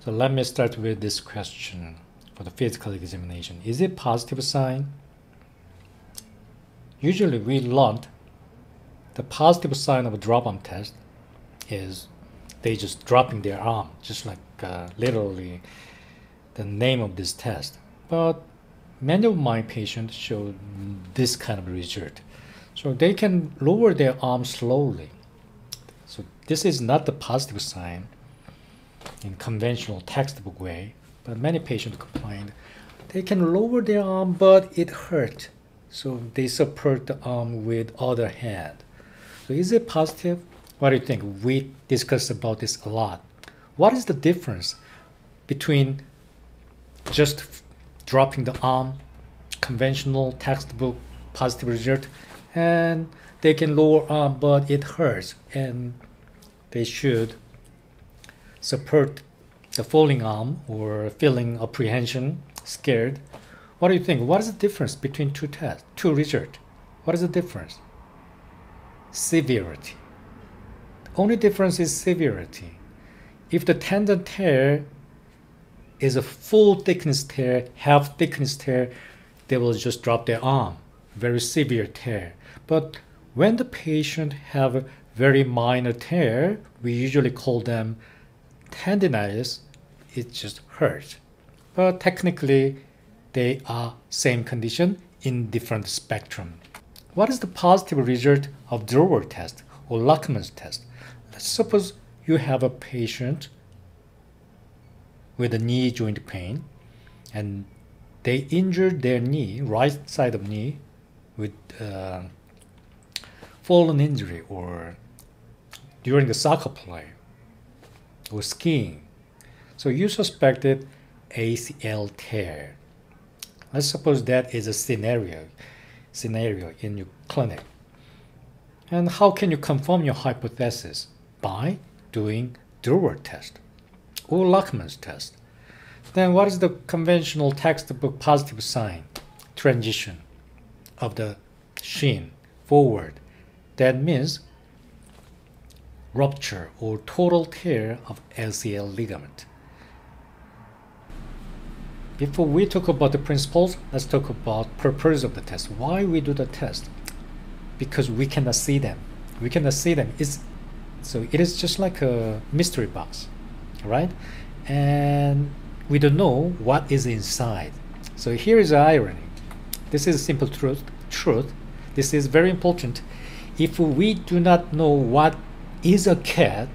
So let me start with this question for the physical examination. Is it positive sign? Usually we learned the positive sign of a drop arm test is they just dropping their arm, just like uh, literally the name of this test. But many of my patients show this kind of result. So they can lower their arm slowly. So this is not the positive sign in conventional textbook way, but many patients complain they can lower their arm, but it hurt. So they support the arm with other hand. So is it positive? What do you think? We discussed about this a lot. What is the difference between just dropping the arm, conventional textbook positive result, and they can lower arm but it hurts and they should support the falling arm or feeling apprehension, scared. What do you think? What is the difference between two tests, two results? What is the difference? Severity. The only difference is severity. If the tendon tear is a full thickness tear, half thickness tear, they will just drop their arm. Very severe tear. But when the patient have a very minor tear, we usually call them tendinitis. It just hurts. But technically, they are same condition in different spectrum. What is the positive result of drawer test or Lachman's test? Let's suppose you have a patient with a knee joint pain and they injured their knee, right side of knee, with uh, fallen injury or during the soccer play or skiing. So you suspected ACL tear. Let's suppose that is a scenario scenario in your clinic. And how can you confirm your hypothesis? By doing Drawer test or Lachman's test. Then what is the conventional textbook positive sign? Transition of the shin forward. That means rupture or total tear of LCL ligament. Before we talk about the principles, let's talk about purpose of the test. Why we do the test? Because we cannot see them. We cannot see them. It's, so it is just like a mystery box, right? And we don't know what is inside. So here is the irony. This is simple truth. Truth. This is very important. If we do not know what is a cat,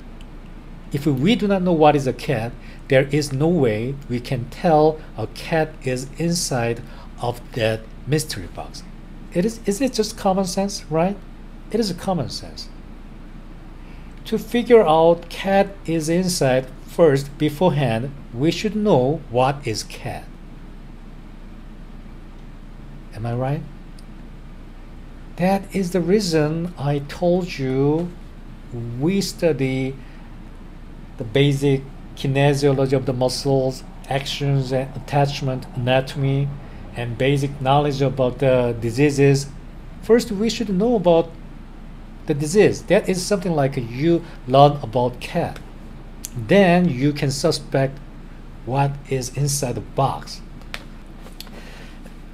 if we do not know what is a cat, there is no way we can tell a cat is inside of that mystery box. It is, is it just common sense, right? It is common sense. To figure out cat is inside first beforehand, we should know what is cat. Am I right? That is the reason I told you we study the basic kinesiology of the muscles, actions and attachment, anatomy, and basic knowledge about the diseases, first we should know about the disease. That is something like you learn about cat. Then you can suspect what is inside the box.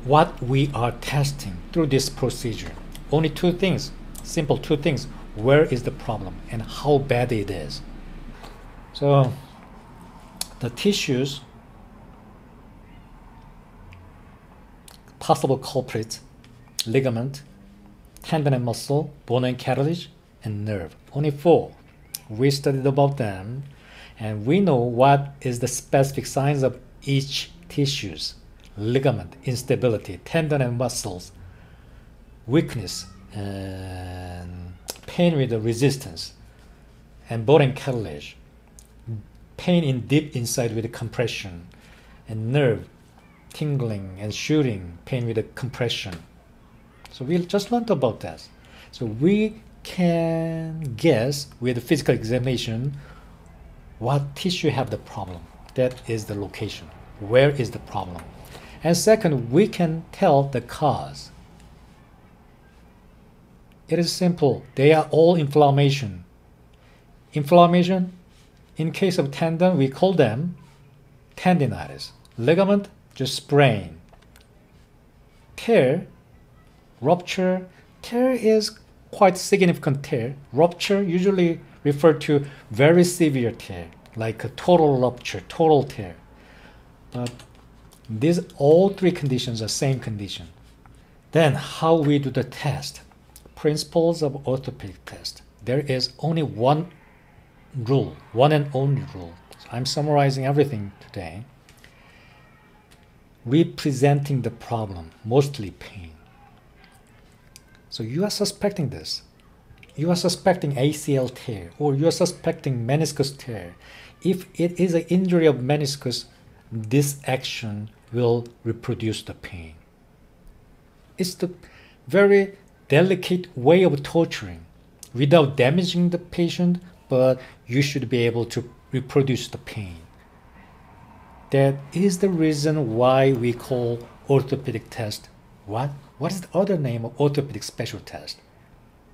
What we are testing through this procedure. Only two things, simple two things. Where is the problem and how bad it is? So the tissues, possible culprits, ligament, tendon and muscle, bone and cartilage, and nerve. Only four. We studied about them, and we know what is the specific signs of each tissues. Ligament, instability, tendon and muscles, weakness, and pain with the resistance, and bone cartilage pain in deep inside with compression, and nerve tingling and shooting, pain with compression. So we just learned about that. So we can guess with the physical examination what tissue have the problem. That is the location. Where is the problem? And second, we can tell the cause. It is simple. They are all inflammation. Inflammation in case of tendon, we call them tendinitis. Ligament, just sprain. Tear, rupture. Tear is quite significant tear. Rupture usually refer to very severe tear, like a total rupture, total tear. But these all three conditions are same condition. Then how we do the test. Principles of orthopedic test. There is only one rule, one and only rule. So I'm summarizing everything today. Representing the problem, mostly pain. So you are suspecting this. You are suspecting ACL tear or you are suspecting meniscus tear. If it is an injury of meniscus, this action will reproduce the pain. It's the very delicate way of torturing without damaging the patient, but you should be able to reproduce the pain. That is the reason why we call orthopedic test what? What is the other name of orthopedic special test?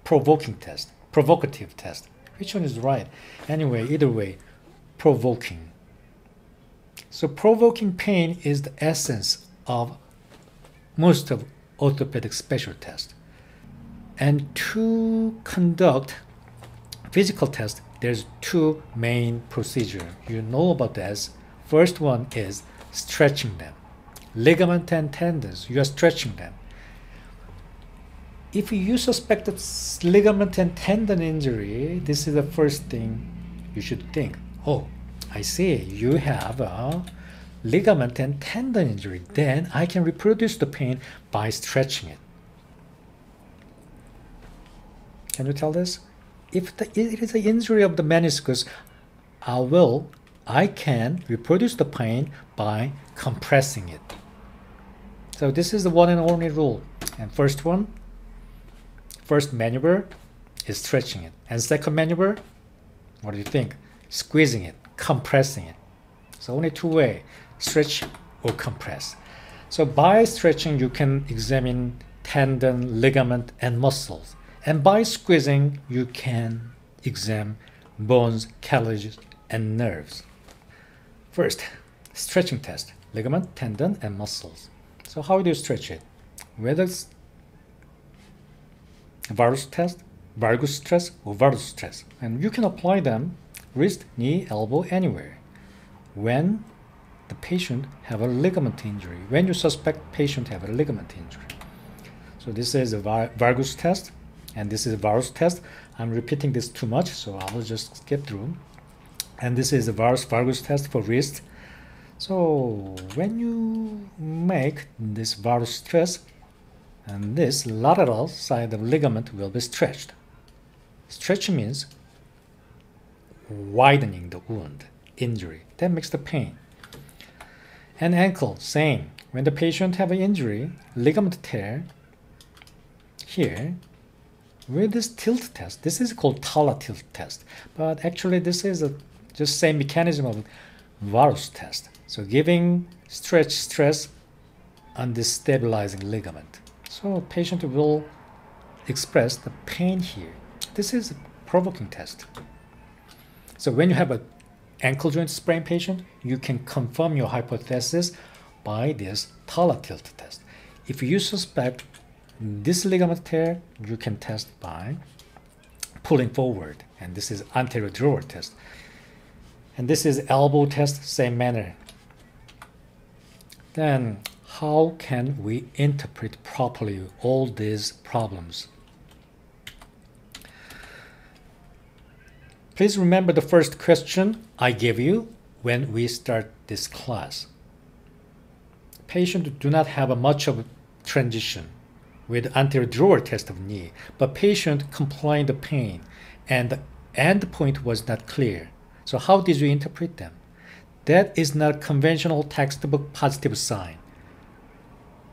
Provoking test, provocative test. Which one is right? Anyway, either way, provoking. So provoking pain is the essence of most of orthopedic special test. And to conduct physical test, there's two main procedure. You know about this. First one is stretching them. Ligament and tendons, you are stretching them. If you suspect a ligament and tendon injury, this is the first thing you should think. Oh, I see you have a ligament and tendon injury. Then I can reproduce the pain by stretching it. Can you tell this? If the, it is an injury of the meniscus, I will, I can reproduce the pain by compressing it. So this is the one and only rule. And first one, first maneuver is stretching it. And second maneuver, what do you think? Squeezing it, compressing it. So only two way, stretch or compress. So by stretching, you can examine tendon, ligament, and muscles. And by squeezing, you can examine bones, cartilages, and nerves. First, stretching test, ligament, tendon, and muscles. So how do you stretch it? Whether it's varus test, valgus stress, or varus stress. And you can apply them wrist, knee, elbow, anywhere. When the patient have a ligament injury, when you suspect patient have a ligament injury. So this is a valgus test and this is a varus test. I'm repeating this too much, so I will just skip through. And this is a varus valgus test for wrist. So when you make this varus stress, and this lateral side of ligament will be stretched. Stretch means widening the wound, injury. That makes the pain. And ankle, same. When the patient have an injury, ligament tear, here, with this tilt test, this is called Talar tilt test, but actually this is a just same mechanism of varus test. So giving stretch stress on this stabilizing ligament. So patient will express the pain here. This is a provoking test. So when you have an ankle joint sprain patient, you can confirm your hypothesis by this Talar tilt test. If you suspect this ligament tear, you can test by pulling forward. And this is anterior drawer test. And this is elbow test, same manner. Then how can we interpret properly all these problems? Please remember the first question I gave you when we start this class. Patients do not have a much of transition with anterior drawer test of knee, but patient complained of pain and the end point was not clear. So how did you interpret them? That is not conventional textbook positive sign.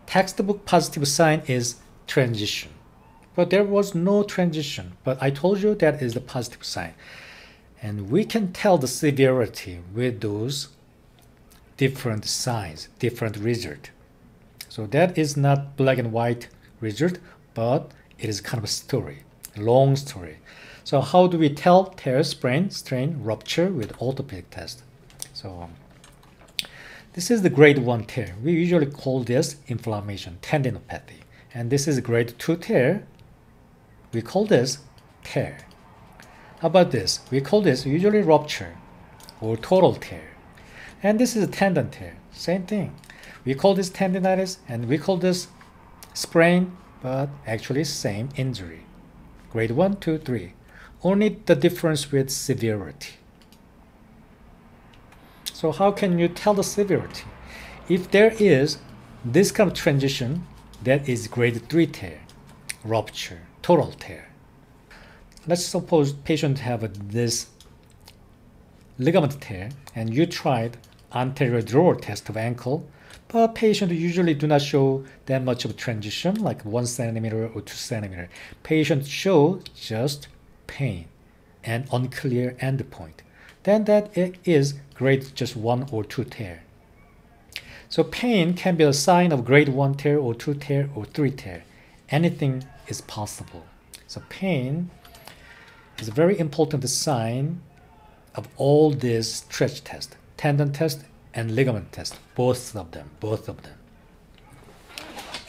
Textbook positive sign is transition. But there was no transition. But I told you that is the positive sign. And we can tell the severity with those different signs, different result. So that is not black and white result, but it is kind of a story, a long story. So how do we tell tear, sprain, strain, rupture with orthopedic test? So um, This is the grade 1 tear. We usually call this inflammation, tendinopathy. And this is grade 2 tear. We call this tear. How about this? We call this usually rupture or total tear. And this is a tendon tear. Same thing. We call this tendinitis and we call this sprain, but actually same injury. Grade 1, 2, 3. Only the difference with severity. So how can you tell the severity? If there is this kind of transition, that is grade 3 tear, rupture, total tear. Let's suppose patient have this ligament tear and you tried anterior drawer test of ankle, but patients usually do not show that much of transition, like one centimeter or two centimeter. Patients show just pain and unclear endpoint. Then that is grade just 1 or 2 tear. So pain can be a sign of grade 1 tear or 2 tear or 3 tear. Anything is possible. So pain is a very important sign of all this stretch tests, tendon test and ligament test, both of them, both of them.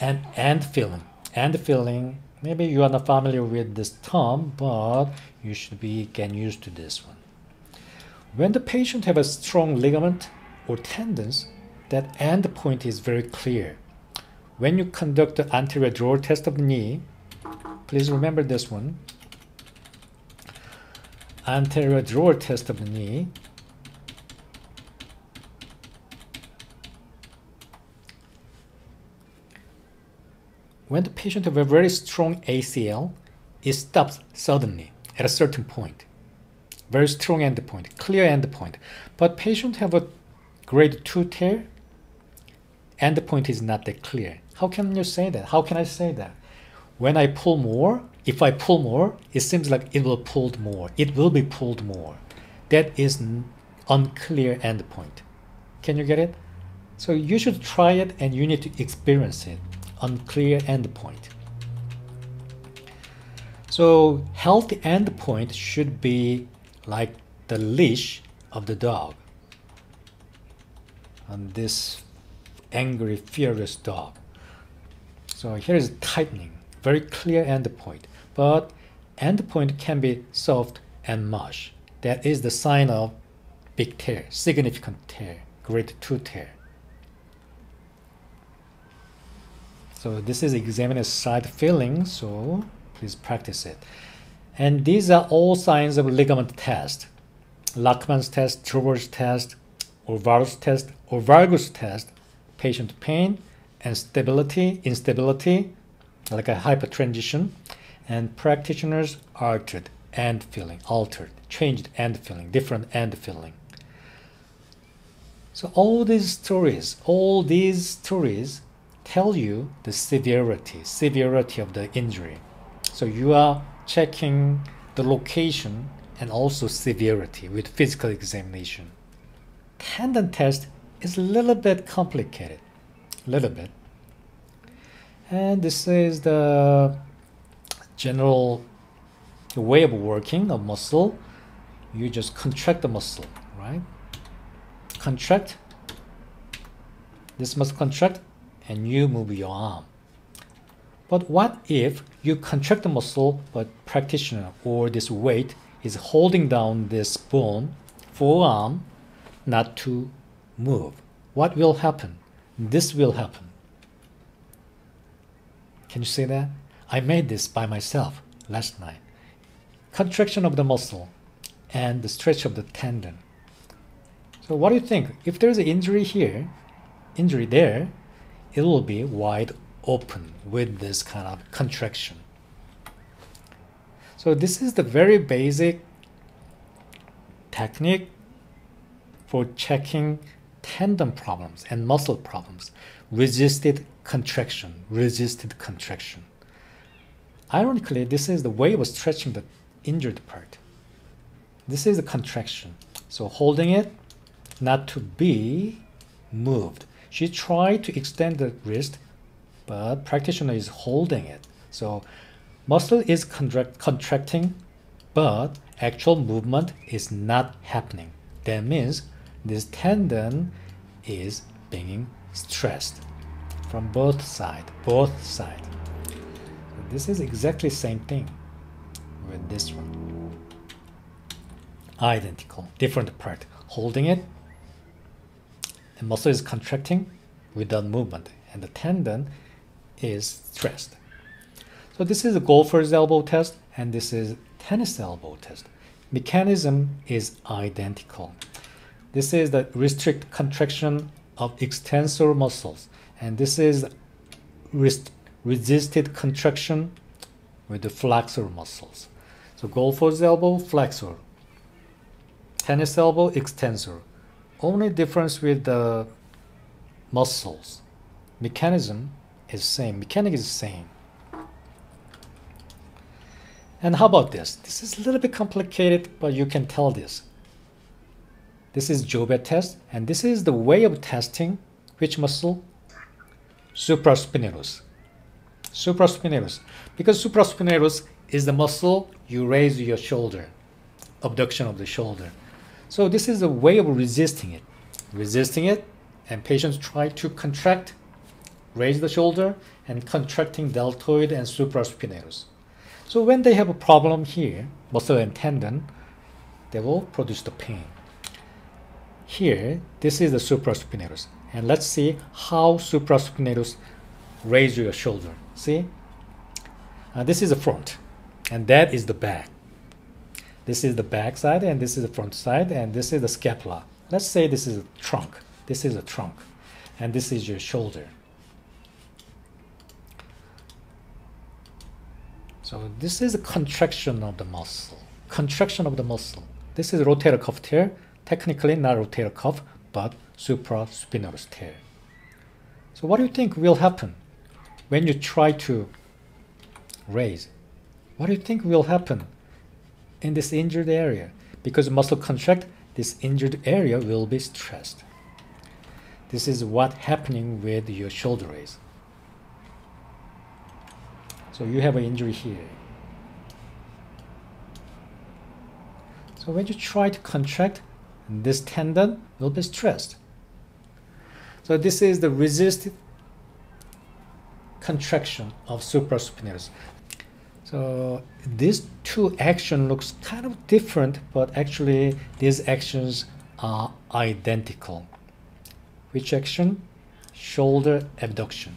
And and feeling, and feeling. Maybe you are not familiar with this term, but you should be getting used to this one. When the patient have a strong ligament or tendons, that end point is very clear. When you conduct the anterior drawer test of the knee, please remember this one. Anterior drawer test of the knee. When the patient have a very strong ACL, it stops suddenly at a certain point very strong endpoint, clear endpoint. But patient have a grade 2 tear, endpoint is not that clear. How can you say that? How can I say that? When I pull more, if I pull more, it seems like it will pulled more. It will be pulled more. That is unclear endpoint. Can you get it? So you should try it and you need to experience it. Unclear endpoint. So healthy endpoint should be like the leash of the dog on this angry, furious dog. So here is tightening, very clear endpoint, but endpoint can be soft and mush. That is the sign of big tear, significant tear, grade 2 tear. So this is examiner's side feeling, so please practice it. And these are all signs of ligament test. Lachman's test, Trober's test, or Varus test, or valgus test, patient pain and stability, instability, like a hypertransition, and practitioners altered end feeling, altered, changed end feeling, different end feeling. So all these stories, all these stories tell you the severity, severity of the injury. So you are checking the location and also severity with physical examination. Tendon test is a little bit complicated, a little bit. And this is the general way of working a muscle. You just contract the muscle, right? Contract. This must contract and you move your arm. But what if you contract the muscle, but practitioner or this weight is holding down this bone, forearm, not to move? What will happen? This will happen. Can you see that? I made this by myself last night. Contraction of the muscle and the stretch of the tendon. So what do you think? If there's an injury here, injury there, it will be wide open with this kind of contraction. So this is the very basic technique for checking tendon problems and muscle problems. Resisted contraction, resisted contraction. Ironically, this is the way of stretching the injured part. This is the contraction. So holding it, not to be moved. She tried to extend the wrist but practitioner is holding it. So muscle is contract, contracting, but actual movement is not happening. That means this tendon is being stressed from both side, both side. This is exactly same thing with this one. Identical, different part. Holding it, the muscle is contracting without movement, and the tendon is stressed. So this is a golfer's elbow test, and this is tennis elbow test. Mechanism is identical. This is the restrict contraction of extensor muscles, and this is rest resisted contraction with the flexor muscles. So golfer's elbow, flexor. Tennis elbow, extensor. Only difference with the muscles. Mechanism is same. Mechanic is same. And how about this? This is a little bit complicated, but you can tell this. This is Joubert test, and this is the way of testing which muscle? Supraspinatus. Supraspinatus. Because supraspinatus is the muscle you raise your shoulder, abduction of the shoulder. So this is a way of resisting it. Resisting it, and patients try to contract, raise the shoulder, and contracting deltoid and supraspinatus. So when they have a problem here, muscle and tendon, they will produce the pain. Here, this is the supraspinatus. And let's see how supraspinatus raise your shoulder. See? Uh, this is the front, and that is the back. This is the back side, and this is the front side, and this is the scapula. Let's say this is a trunk. This is a trunk, and this is your shoulder. So this is a contraction of the muscle. Contraction of the muscle. This is rotator cuff tear. Technically not rotator cuff, but supraspinatus tear. So what do you think will happen when you try to raise? What do you think will happen in this injured area? Because muscle contract, this injured area will be stressed. This is what happening with your shoulder raise. So you have an injury here. So when you try to contract, this tendon will be stressed. So this is the resisted contraction of supraspinatus. So these two actions looks kind of different, but actually these actions are identical. Which action? Shoulder abduction.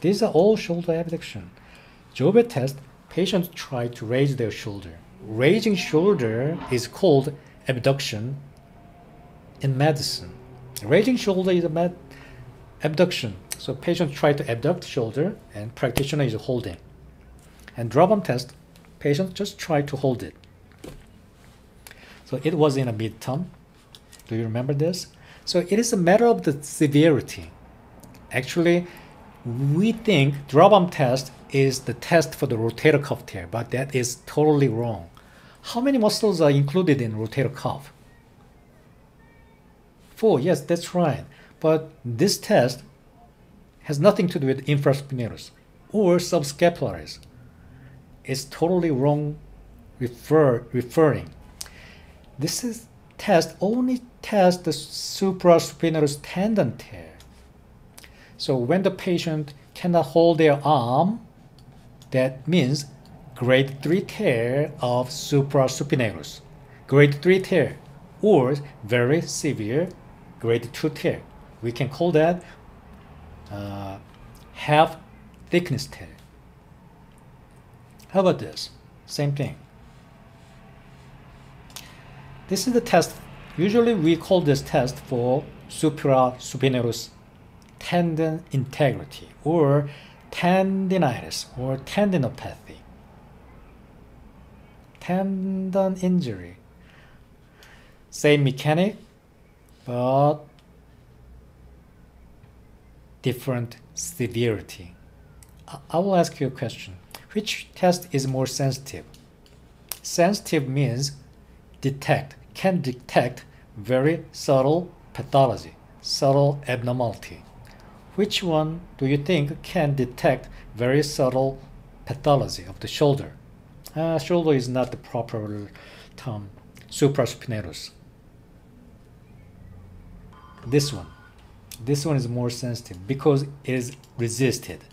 These are all shoulder abduction. Joubert test, patients try to raise their shoulder. Raising shoulder is called abduction in medicine. Raising shoulder is a abduction. So patient try to abduct shoulder and practitioner is holding. And drop arm test, patient just try to hold it. So it was in a midterm. Do you remember this? So it is a matter of the severity. Actually, we think drop arm test is the test for the rotator cuff tear, but that is totally wrong. How many muscles are included in rotator cuff? Four, yes, that's right. But this test has nothing to do with infraspinatus or subscapularis. It's totally wrong refer, referring. This is test only tests the supraspinatus tendon tear. So when the patient cannot hold their arm, that means grade 3 tear of supraspinatus. Grade 3 tear or very severe grade 2 tear. We can call that uh, half thickness tear. How about this? Same thing. This is the test. Usually we call this test for supraspinatus tendon integrity or tendinitis or tendinopathy. Tendon injury. Same mechanic, but different severity. I will ask you a question. Which test is more sensitive? Sensitive means detect, can detect very subtle pathology, subtle abnormality. Which one do you think can detect very subtle pathology of the shoulder? Uh, shoulder is not the proper term. Supraspinatus. This one. This one is more sensitive because it is resisted.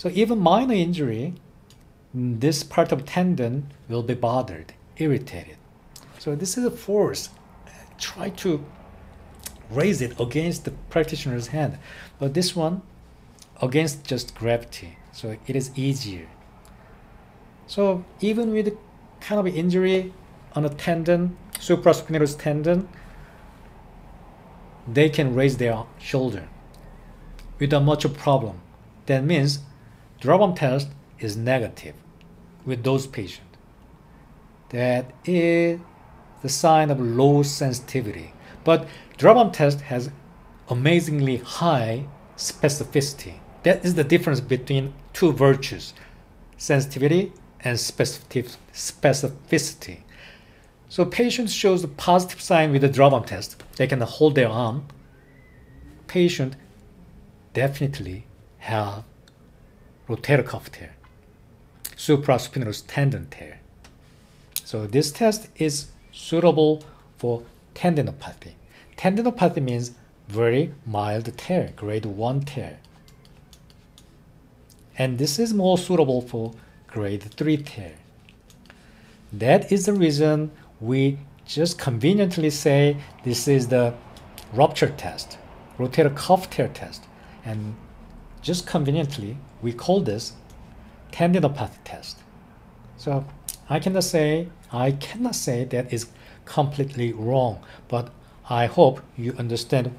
So even minor injury, mm, this part of tendon will be bothered, irritated. So this is a force. Try to raise it against the practitioner's hand. But this one against just gravity. So it is easier. So even with kind of injury on a tendon, supraspinatus tendon, they can raise their shoulder without much problem. That means drop test is negative with those patients. That is the sign of low sensitivity. But drop test has amazingly high specificity. That is the difference between two virtues, sensitivity and specificity. So patient shows a positive sign with the drop test. They can hold their arm. Patient definitely have rotator cuff tear, supraspinatus tendon tear. So this test is suitable for tendinopathy. Tendinopathy means very mild tear, grade 1 tear. And this is more suitable for grade 3 tear. That is the reason we just conveniently say this is the rupture test, rotator cuff tear test. And just conveniently, we call this tendinopathy test. So I cannot say I cannot say that is completely wrong, but I hope you understand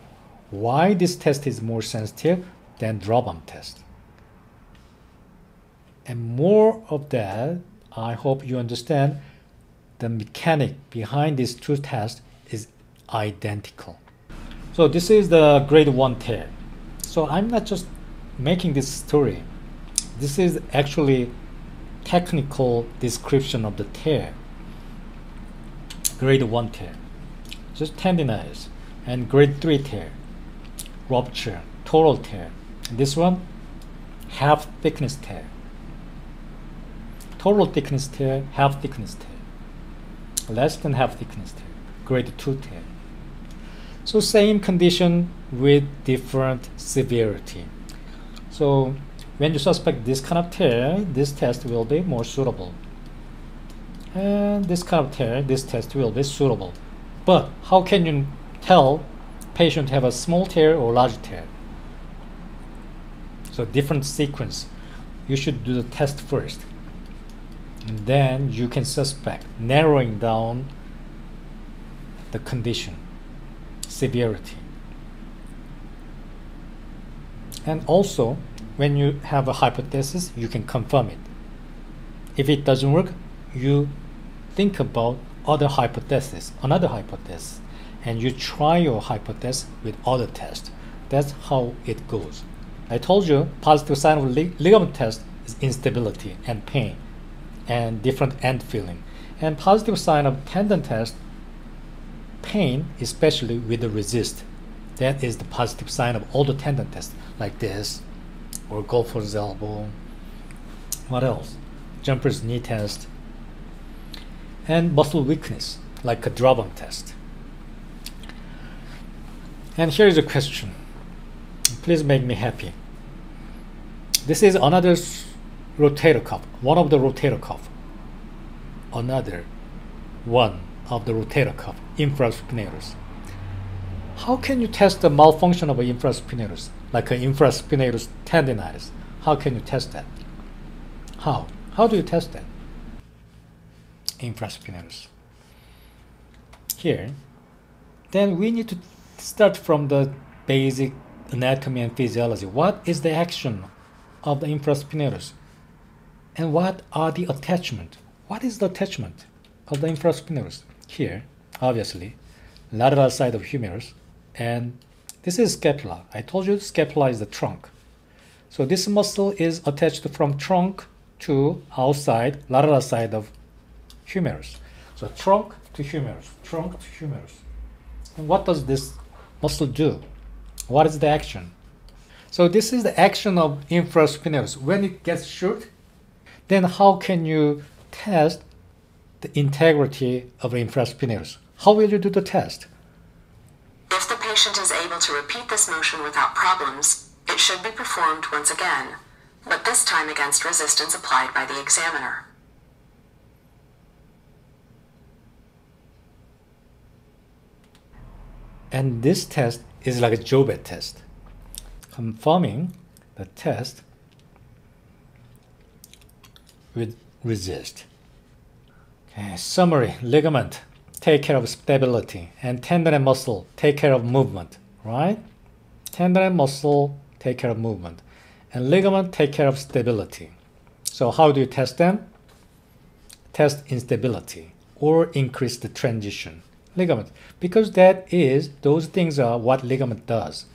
why this test is more sensitive than drop test. And more of that, I hope you understand the mechanic behind these two tests is identical. So this is the grade 1 tear. So I'm not just making this story. This is actually technical description of the tear. Grade 1 tear. Just tendinitis. And grade 3 tear. Rupture. Total tear. This one, half thickness tear. Total thickness tear, half thickness tear less than half thickness tear, grade 2 tear. So same condition with different severity. So when you suspect this kind of tear, this test will be more suitable. And this kind of tear, this test will be suitable. But how can you tell patient have a small tear or large tear? So different sequence. You should do the test first and then you can suspect narrowing down the condition severity and also when you have a hypothesis you can confirm it if it doesn't work you think about other hypothesis another hypothesis and you try your hypothesis with other tests that's how it goes i told you positive sign of ligament test is instability and pain and different end feeling. And positive sign of tendon test, pain, especially with the resist. That is the positive sign of all the tendon tests, like this, or golfer's elbow. What else? Jumper's knee test. And muscle weakness, like a drop arm test. And here is a question. Please make me happy. This is another rotator cuff, one of the rotator cuff, another one of the rotator cuff, infraspinatus. How can you test the malfunction of infraspinatus, like an infraspinatus tendinitis? How can you test that? How? How do you test that? Infraspinatus. Here, then we need to start from the basic anatomy and physiology. What is the action of the infraspinatus? And what are the attachment? What is the attachment of the infraspinatus? Here, obviously, lateral side of humerus, and this is scapula. I told you scapula is the trunk. So this muscle is attached from trunk to outside, lateral side of humerus. So trunk to humerus, trunk to humerus. And what does this muscle do? What is the action? So this is the action of infraspinatus. When it gets short, then how can you test the integrity of infraspinatus? How will you do the test? Patient is able to repeat this motion without problems, it should be performed once again, but this time against resistance applied by the examiner. And this test is like a Joubert test, confirming the test with resist. Okay, summary, ligament, take care of stability, and tendon and muscle, take care of movement, right? Tendon and muscle, take care of movement, and ligament, take care of stability. So how do you test them? Test instability or increase the transition ligament because that is those things are what ligament does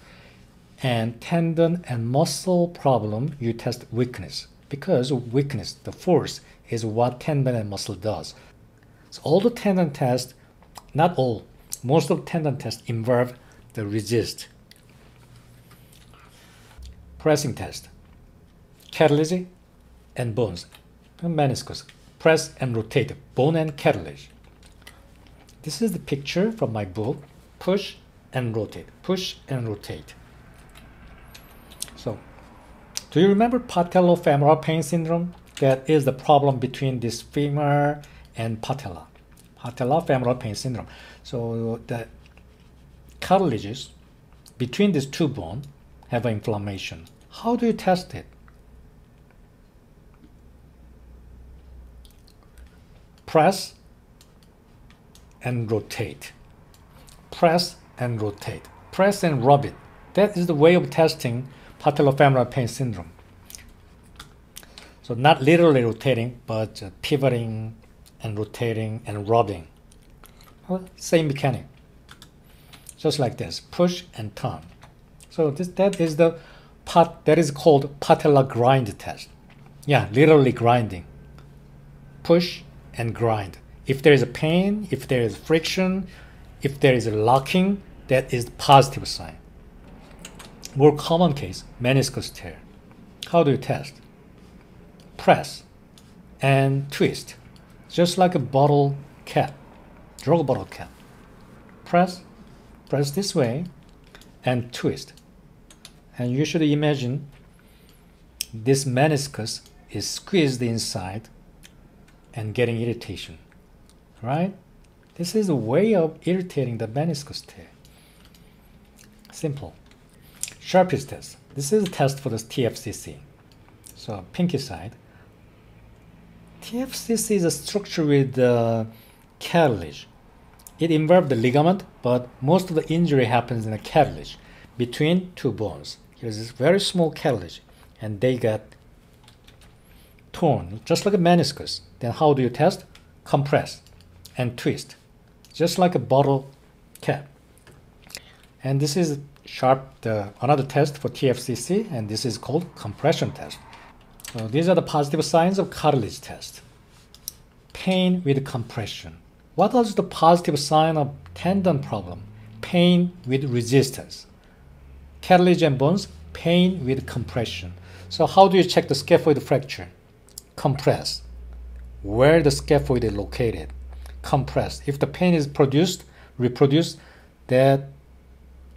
and tendon and muscle problem you test weakness because weakness the force is what tendon and muscle does so all the tendon tests not all most of tendon tests involve the resist pressing test cartilage and bones and meniscus press and rotate bone and cartilage this is the picture from my book. Push and rotate. Push and rotate. So, do you remember patellofemoral pain syndrome? That is the problem between this femur and patella. patella femoral pain syndrome. So the cartilages between these two bones have inflammation. How do you test it? Press and rotate. Press and rotate. Press and rub it. That is the way of testing patellofemoral pain syndrome. So not literally rotating, but uh, pivoting and rotating and rubbing. Well, same mechanic. Just like this, push and turn. So this that is the part that is called patella grind test. Yeah, literally grinding. Push and grind. If there is a pain, if there is friction, if there is a locking, that is positive sign. More common case, meniscus tear. How do you test? Press and twist, just like a bottle cap, drug bottle cap. Press, press this way, and twist. And you should imagine this meniscus is squeezed inside and getting irritation right? This is a way of irritating the meniscus tear. Simple. Sharpie's test. This is a test for the TFCC. So pinky side. TFCC is a structure with the cartilage. It involves the ligament, but most of the injury happens in the cartilage between two bones. Here's this very small cartilage, and they get torn, just like a meniscus. Then how do you test? Compress and twist, just like a bottle cap. And this is sharp, the, another test for TFCC, and this is called compression test. So these are the positive signs of cartilage test. Pain with compression. What is the positive sign of tendon problem? Pain with resistance. Cartilage and bones, pain with compression. So how do you check the scaphoid fracture? Compress. Where the scaphoid is located compressed. If the pain is produced, reproduced, that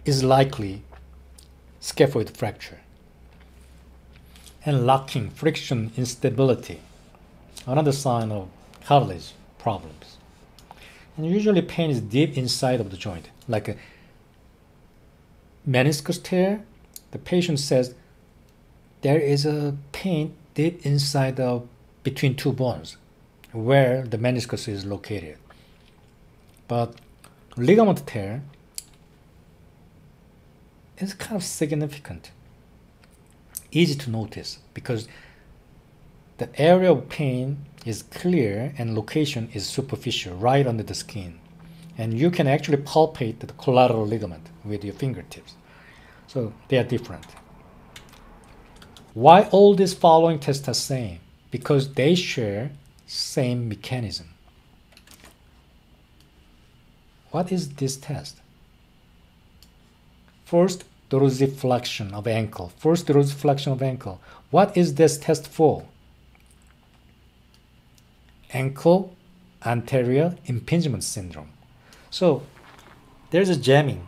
is likely scaphoid fracture. And locking, friction, instability, another sign of cartilage problems. And usually pain is deep inside of the joint, like a meniscus tear. The patient says there is a pain deep inside of between two bones where the meniscus is located. But ligament tear is kind of significant, easy to notice because the area of pain is clear and location is superficial, right under the skin. And you can actually palpate the collateral ligament with your fingertips. So they are different. Why all these following tests are same? Because they share same mechanism. What is this test? First dorsiflexion of ankle. First dorsiflexion of ankle. What is this test for? Ankle anterior impingement syndrome. So there's a jamming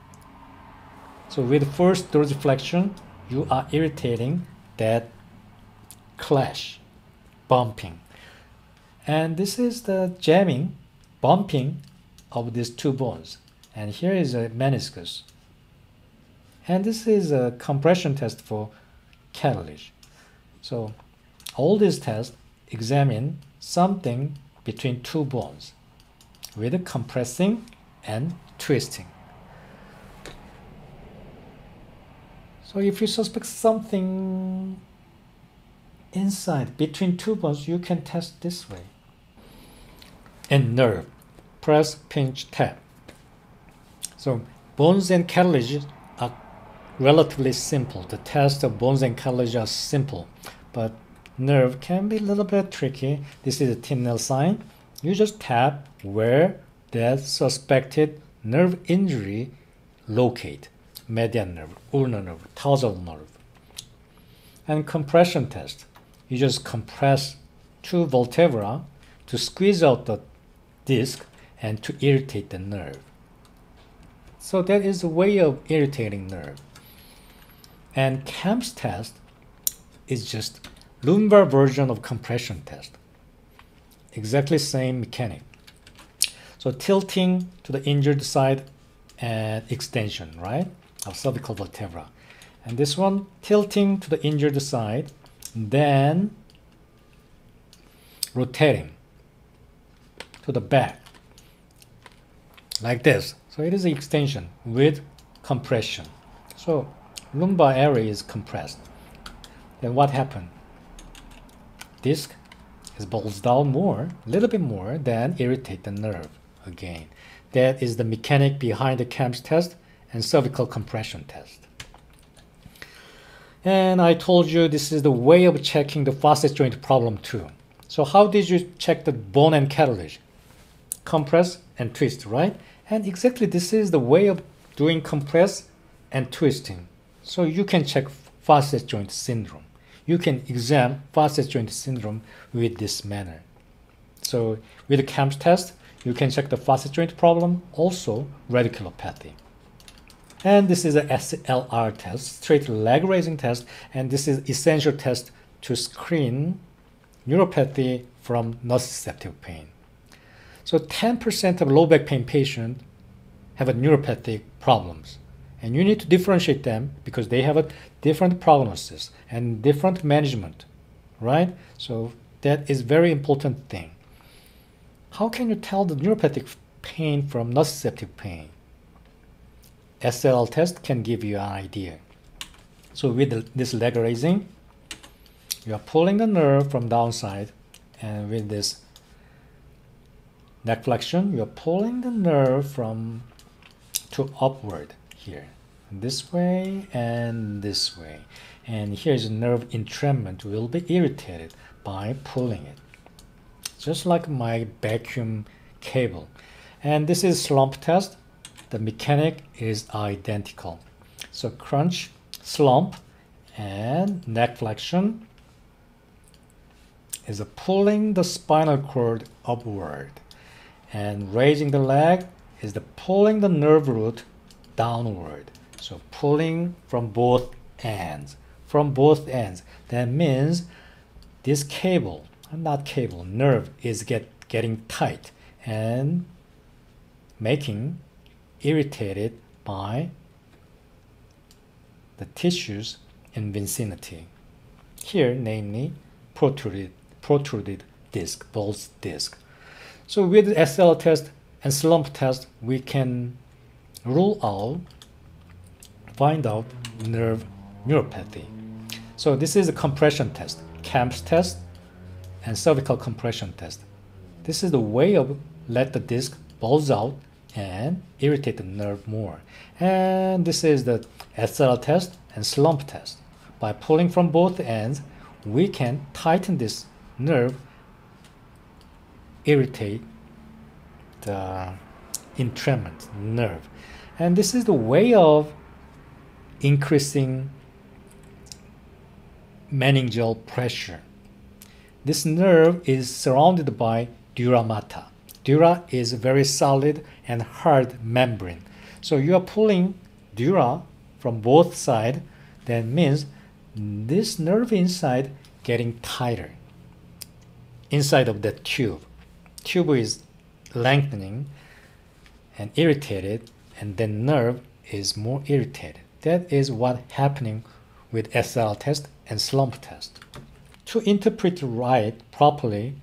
So with first dorsiflexion, you are irritating that clash, bumping. And this is the jamming, bumping of these two bones. And here is a meniscus. And this is a compression test for cartilage. So all these tests examine something between two bones with compressing and twisting. So if you suspect something inside between two bones, you can test this way. And nerve, press, pinch, tap. So bones and cartilage relatively simple. The test of bones and cartilage are simple, but nerve can be a little bit tricky. This is a Tinel sign. You just tap where that suspected nerve injury locate. Median nerve, ulnar nerve, tarsal nerve. And compression test. You just compress two vertebra to squeeze out the disc and to irritate the nerve. So that is a way of irritating nerve. And Kemp's test is just lumbar version of compression test. Exactly same mechanic. So tilting to the injured side and extension, right, of cervical vertebra. And this one tilting to the injured side, then rotating to the back like this. So it is extension with compression. So lumbar area is compressed. Then what happened? Disc is bulged down more, a little bit more, then irritate the nerve again. That is the mechanic behind the Kemp's test and cervical compression test. And I told you this is the way of checking the facet joint problem too. So how did you check the bone and cartilage? Compress and twist, right? And exactly this is the way of doing compress and twisting. So you can check facet joint syndrome. You can examine facet joint syndrome with this manner. So with the Kemp's test, you can check the facet joint problem, also radiculopathy. And this is a SLR test, straight leg raising test, and this is essential test to screen neuropathy from nociceptive pain. So 10% of low back pain patients have a neuropathic problems. And you need to differentiate them because they have a different prognosis and different management, right? So that is very important thing. How can you tell the neuropathic pain from nociceptive pain? SLR test can give you an idea. So with this leg raising, you are pulling the nerve from downside and with this neck flexion, you are pulling the nerve from to upward here this way and this way. And here's a nerve entrapment will be irritated by pulling it. Just like my vacuum cable. And this is slump test. The mechanic is identical. So crunch slump and neck flexion is pulling the spinal cord upward. And raising the leg is the pulling the nerve root downward so pulling from both ends. From both ends. That means this cable not cable nerve is get getting tight and making irritated by the tissues in vicinity. Here namely protruded protruded disc Ball's disc. So with the SL test and slump test we can rule out find out nerve neuropathy so this is a compression test Kemp's test and cervical compression test. This is the way of let the disc bulge out and irritate the nerve more. And this is the SLR test and slump test. By pulling from both ends, we can tighten this nerve, irritate the um, entrapment nerve. And this is the way of increasing meningeal pressure this nerve is surrounded by dura mater. Dura is a very solid and hard membrane. So you are pulling dura from both sides, that means this nerve inside getting tighter inside of that tube. Tube is lengthening and irritated, and then nerve is more irritated. That is what happening with SL test and slump test. To interpret right properly,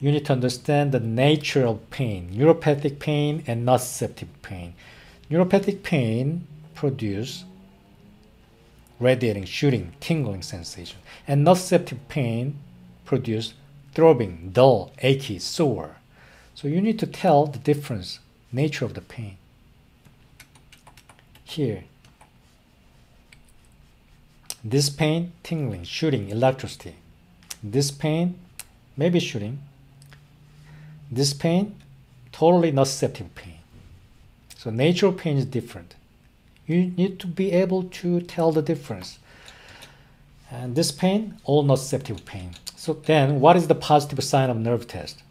you need to understand the nature of pain, neuropathic pain and nociceptive pain. Neuropathic pain produce radiating, shooting, tingling sensation, and nociceptive pain produce throbbing, dull, achy, sore. So you need to tell the difference, nature of the pain. Here, this pain, tingling, shooting, electricity. This pain, maybe shooting. This pain, totally nociceptive pain. So nature of pain is different. You need to be able to tell the difference. And this pain, all nociceptive pain. So then, what is the positive sign of nerve test?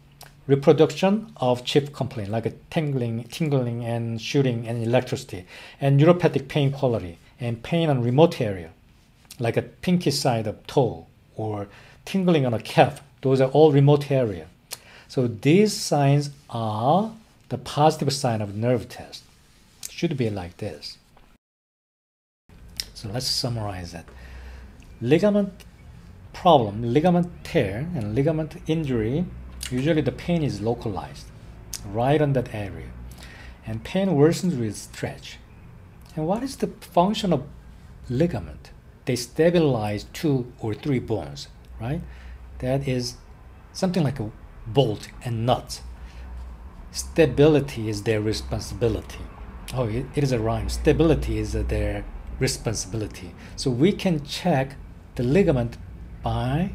Reproduction of chief complaint, like a tingling, tingling and shooting and electricity, and neuropathic pain quality, and pain on remote area like a pinky side of toe or tingling on a calf. Those are all remote area. So these signs are the positive sign of nerve test. Should be like this. So let's summarize that. Ligament problem, ligament tear and ligament injury, usually the pain is localized right on that area. And pain worsens with stretch. And what is the function of ligament? They stabilize two or three bones, right? That is something like a bolt and nut. Stability is their responsibility. Oh, it, it is a rhyme. Stability is their responsibility. So we can check the ligament by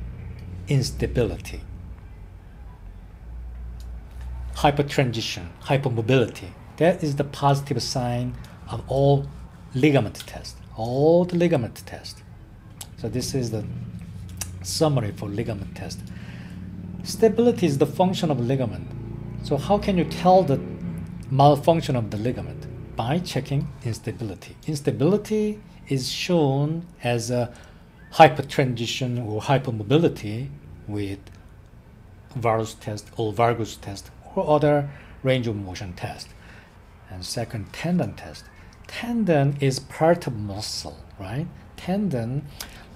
instability. Hypertranslation, hypermobility. That is the positive sign of all ligament tests all the ligament test. So this is the summary for ligament test. Stability is the function of ligament. So how can you tell the malfunction of the ligament? By checking instability. Instability is shown as a hypertranslation or hypermobility with varus test or valgus test or other range of motion test. And second, tendon test tendon is part of muscle, right? Tendon,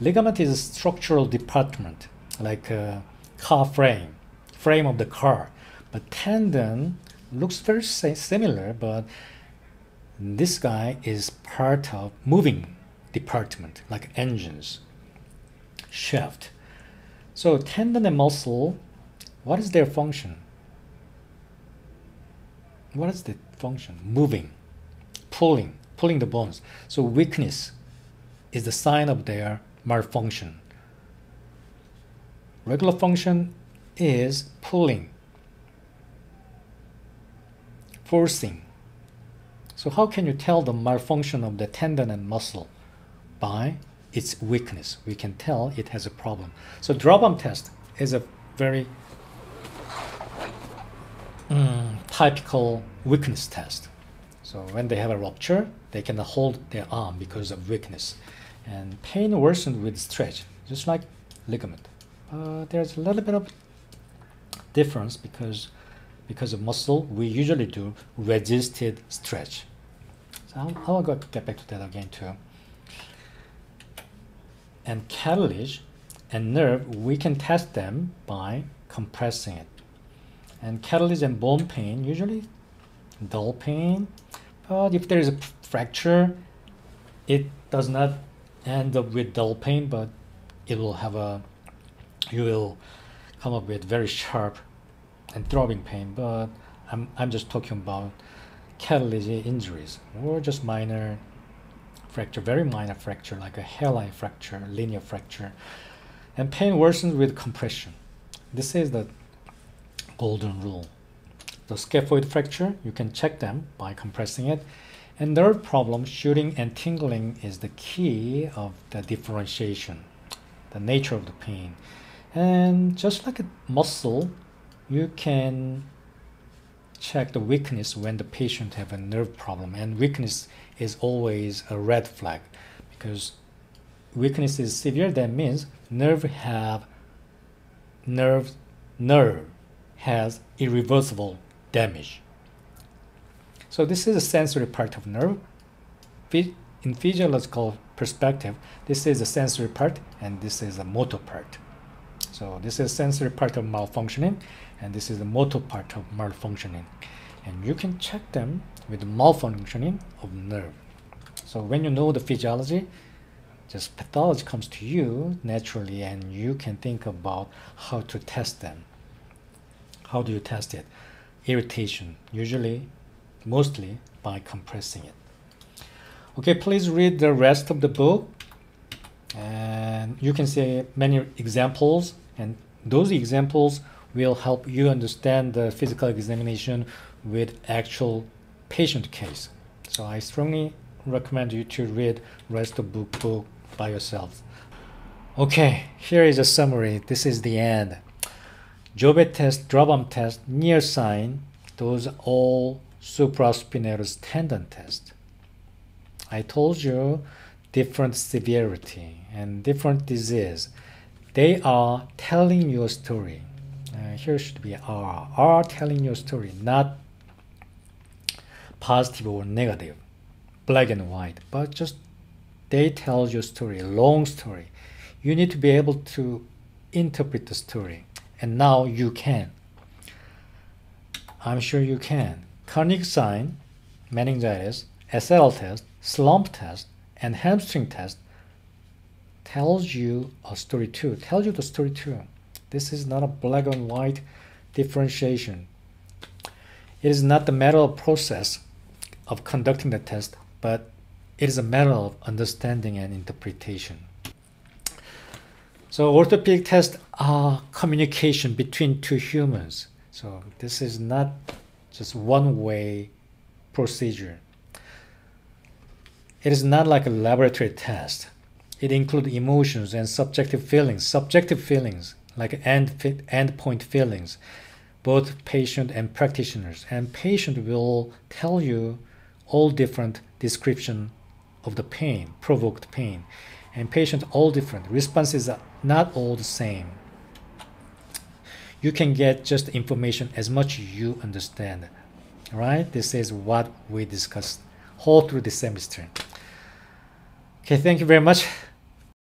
ligament is a structural department, like a car frame, frame of the car. But tendon looks very similar, but this guy is part of moving department, like engines, shaft. So tendon and muscle, what is their function? What is the function? Moving, pulling, pulling the bones. So weakness is the sign of their malfunction. Regular function is pulling, forcing. So how can you tell the malfunction of the tendon and muscle? By its weakness. We can tell it has a problem. So drop test is a very um, typical weakness test. So when they have a rupture, they cannot hold their arm because of weakness. And pain worsens with stretch, just like ligament. Uh, there's a little bit of difference because because of muscle, we usually do resisted stretch. So I'll, I'll get back to that again too. And cartilage and nerve, we can test them by compressing it. And cartilage and bone pain, usually dull pain, but if there is a fracture, it does not end up with dull pain, but it will have a, you will come up with very sharp and throbbing pain. But I'm, I'm just talking about cartilage injuries or just minor fracture, very minor fracture, like a hairline fracture, linear fracture. And pain worsens with compression. This is the golden rule. The scaphoid fracture, you can check them by compressing it. And nerve problem, shooting and tingling is the key of the differentiation, the nature of the pain. And just like a muscle, you can check the weakness when the patient have a nerve problem. And weakness is always a red flag because weakness is severe. That means nerve have nerve nerve has irreversible damage so this is a sensory part of nerve. In physiological perspective this is a sensory part and this is a motor part. So this is sensory part of malfunctioning and this is the motor part of malfunctioning. And you can check them with malfunctioning of nerve. So when you know the physiology just pathology comes to you naturally and you can think about how to test them. How do you test it? Irritation usually mostly by compressing it okay please read the rest of the book and you can see many examples and those examples will help you understand the physical examination with actual patient case so i strongly recommend you to read rest of book book by yourself. Okay, here is a summary. This is the end. Joubert test, drop arm test, Neer sign, those all supraspinatus tendon test. I told you different severity and different disease. They are telling your story. Uh, here should be R. R telling your story, not positive or negative, black and white, but just they tell your story, long story. You need to be able to interpret the story. And now you can. I'm sure you can. Kernig sign, meningitis, SL test, slump test, and hamstring test tells you a story too. Tells you the story too. This is not a black and white differentiation. It is not the matter of process of conducting the test, but it is a matter of understanding and interpretation. So orthopedic tests are communication between two humans. So this is not just one way procedure. It is not like a laboratory test. It includes emotions and subjective feelings, subjective feelings like end, end point feelings, both patient and practitioners. And patient will tell you all different description of the pain, provoked pain. And patient all different. Responses are not all the same. You can get just information as much you understand. Right? This is what we discussed all through the semester. Okay, thank you very much.